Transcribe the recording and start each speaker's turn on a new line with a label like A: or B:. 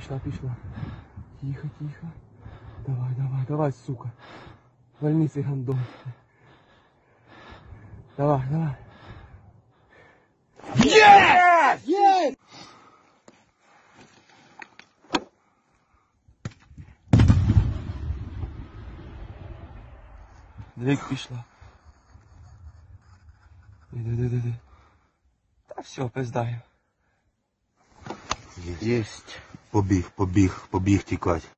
A: пішла, пішла. Тихо, тихо. Давай, давай, давай, сука. Вольни цей гандон. Давай, давай. Двиг пішла. Іди, іди, іди, іди. Та все, пиздаю.
B: Єсть. Побіг, побіг, побіг тікать.